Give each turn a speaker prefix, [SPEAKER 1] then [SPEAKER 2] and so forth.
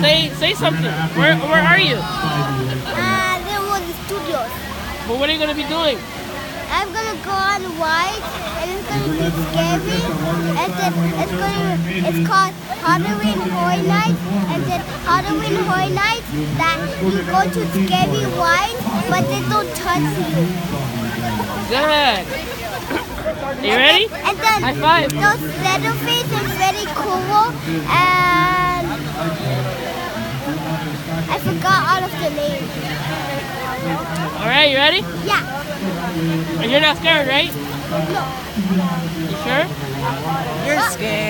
[SPEAKER 1] Say say something. Where where are you?
[SPEAKER 2] Uh, there was studios.
[SPEAKER 1] Well, what are you gonna be doing?
[SPEAKER 2] I'm gonna go on white and it's gonna be scary and then it's gonna it's called Halloween Horror Night and then Halloween Horror Night that you go to scary white but they don't touch you.
[SPEAKER 1] Good. You ready?
[SPEAKER 2] And then
[SPEAKER 1] High five.
[SPEAKER 2] those Leatherface is very cool and
[SPEAKER 1] right, you ready?
[SPEAKER 2] Yeah.
[SPEAKER 1] And you're not scared, right?
[SPEAKER 2] No.
[SPEAKER 1] You sure?
[SPEAKER 3] You're scared.